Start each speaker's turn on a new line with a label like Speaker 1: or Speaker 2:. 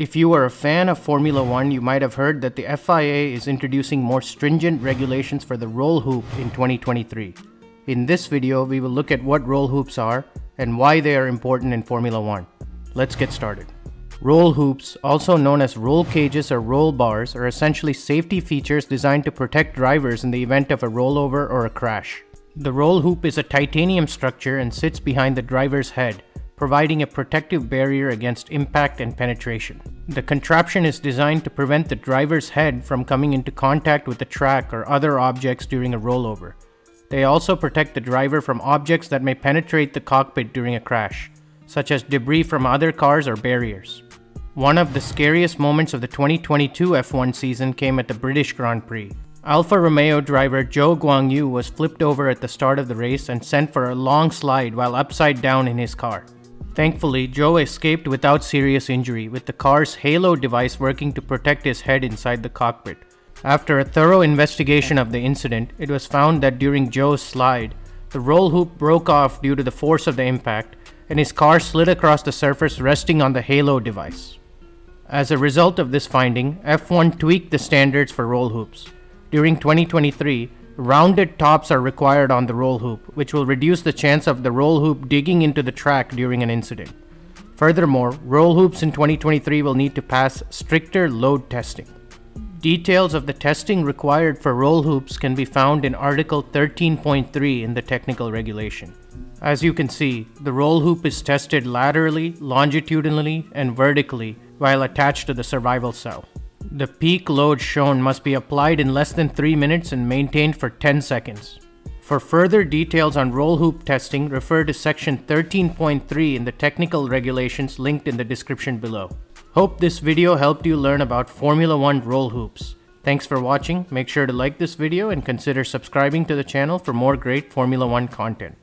Speaker 1: If you are a fan of Formula One, you might have heard that the FIA is introducing more stringent regulations for the roll hoop in 2023. In this video, we will look at what roll hoops are and why they are important in Formula One. Let's get started. Roll hoops, also known as roll cages or roll bars, are essentially safety features designed to protect drivers in the event of a rollover or a crash. The roll hoop is a titanium structure and sits behind the driver's head, providing a protective barrier against impact and penetration. The contraption is designed to prevent the driver's head from coming into contact with the track or other objects during a rollover. They also protect the driver from objects that may penetrate the cockpit during a crash, such as debris from other cars or barriers. One of the scariest moments of the 2022 F1 season came at the British Grand Prix. Alfa Romeo driver Zhou Guanyu was flipped over at the start of the race and sent for a long slide while upside down in his car. Thankfully, Zhou escaped without serious injury, with the car's halo device working to protect his head inside the cockpit. After a thorough investigation of the incident, it was found that during Zhou's slide, the roll hoop broke off due to the force of the impact, and his car slid across the surface resting on the halo device. As a result of this finding, F1 tweaked the standards for roll hoops. During 2023, Rounded tops are required on the roll hoop, which will reduce the chance of the roll hoop digging into the track during an incident. Furthermore, roll hoops in 2023 will need to pass stricter load testing. Details of the testing required for roll hoops can be found in Article 13.3 in the technical regulation. As you can see, the roll hoop is tested laterally, longitudinally, and vertically while attached to the survival cell. The peak load shown must be applied in less than 3 minutes and maintained for 10 seconds. For further details on roll hoop testing, refer to section 13.3 in the technical regulations linked in the description below. Hope this video helped you learn about Formula 1 roll hoops. Thanks for watching, make sure to like this video and consider subscribing to the channel for more great Formula 1 content.